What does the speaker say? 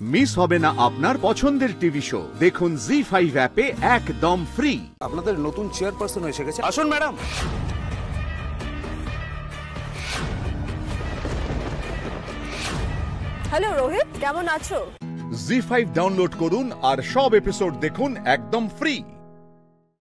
Miss হবে না আপনার পছন্দের টিভি শো। দেখুন জি ফাইভ অ্যাপে একদম ফ্রি আপনাদের নতুন চেয়ারপারসন এসে গেছে। আসুন ম্যাডাম হ্যালো রোহিত কেমন আছো? জি ফাইভ ডাউনলোড করুন আর সব এপিসোড দেখুন একদম ফ্রি